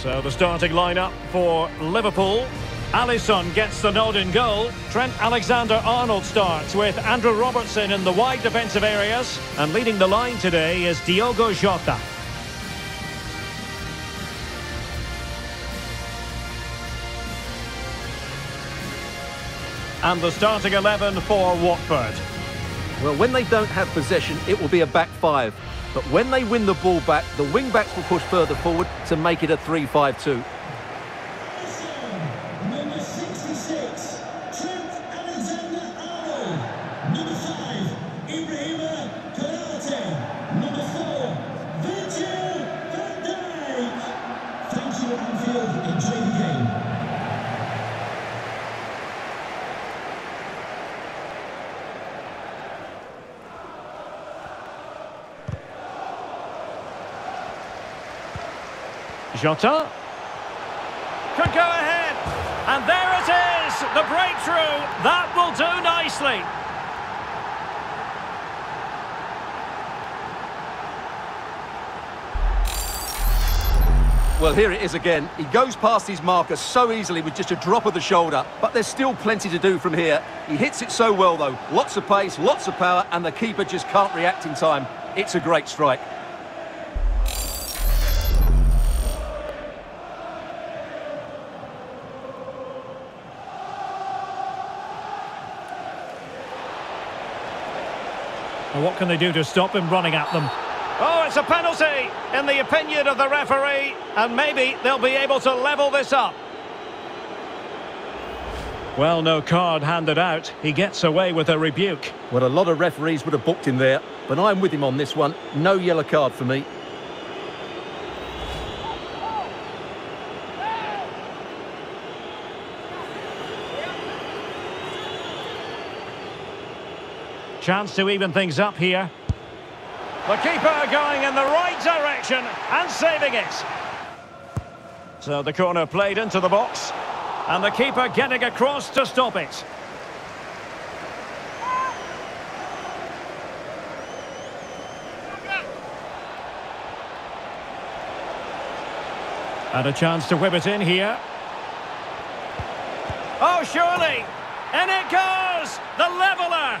So the starting lineup for Liverpool. Alisson gets the nod in goal. Trent Alexander-Arnold starts with Andrew Robertson in the wide defensive areas. And leading the line today is Diogo Jota. And the starting 11 for Watford. Well, when they don't have possession, it will be a back five. But when they win the ball back, the wing-backs will push further forward to make it a 3-5-2. Jota. Could go ahead. And there it is, the breakthrough. That will do nicely. Well, here it is again. He goes past his marker so easily with just a drop of the shoulder, but there's still plenty to do from here. He hits it so well, though. Lots of pace, lots of power, and the keeper just can't react in time. It's a great strike. And what can they do to stop him running at them? Oh, it's a penalty, in the opinion of the referee, and maybe they'll be able to level this up. Well, no card handed out. He gets away with a rebuke. Well, a lot of referees would have booked him there, but I'm with him on this one. No yellow card for me. Chance to even things up here. The keeper going in the right direction and saving it. So the corner played into the box. And the keeper getting across to stop it. And a chance to whip it in here. Oh, surely! And it goes! The leveller!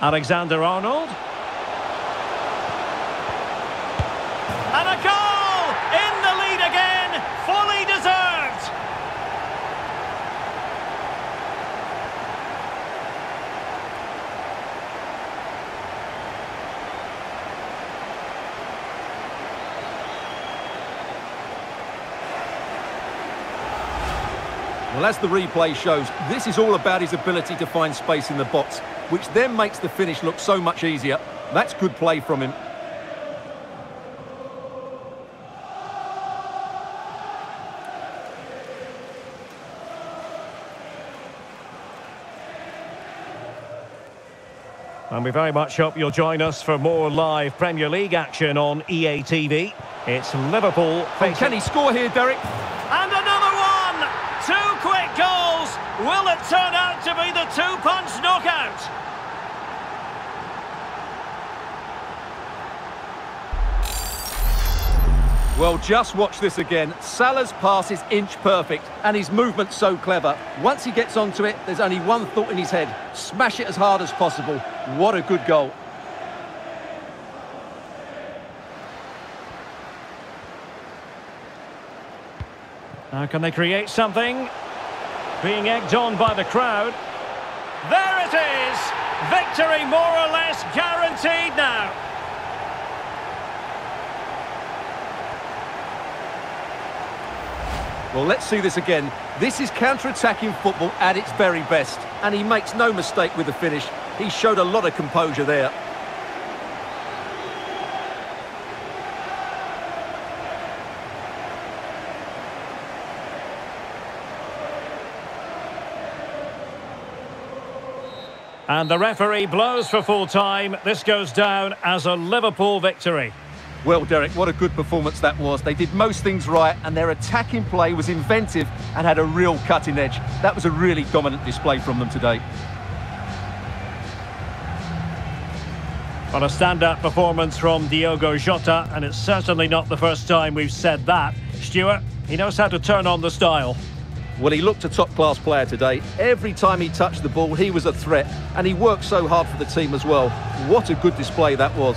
Alexander-Arnold. And a goal! In the lead again, fully deserved! Well, as the replay shows, this is all about his ability to find space in the box, which then makes the finish look so much easier. That's good play from him. And we very much hope you'll join us for more live Premier League action on EA TV. It's Liverpool Oh, can he score here, Derek? Be the two-punch knockout? Well, just watch this again. Salah's pass is inch perfect, and his movement so clever. Once he gets onto it, there's only one thought in his head. Smash it as hard as possible. What a good goal. Now can they create something? Being egged on by the crowd. There it is! Victory more or less guaranteed now. Well, let's see this again. This is counter-attacking football at its very best. And he makes no mistake with the finish. He showed a lot of composure there. And the referee blows for full time. This goes down as a Liverpool victory. Well, Derek, what a good performance that was. They did most things right, and their attacking play was inventive and had a real cutting edge. That was a really dominant display from them today. Well, a standout performance from Diogo Jota, and it's certainly not the first time we've said that. Stuart, he knows how to turn on the style. Well, he looked a top-class player today. Every time he touched the ball, he was a threat, and he worked so hard for the team as well. What a good display that was.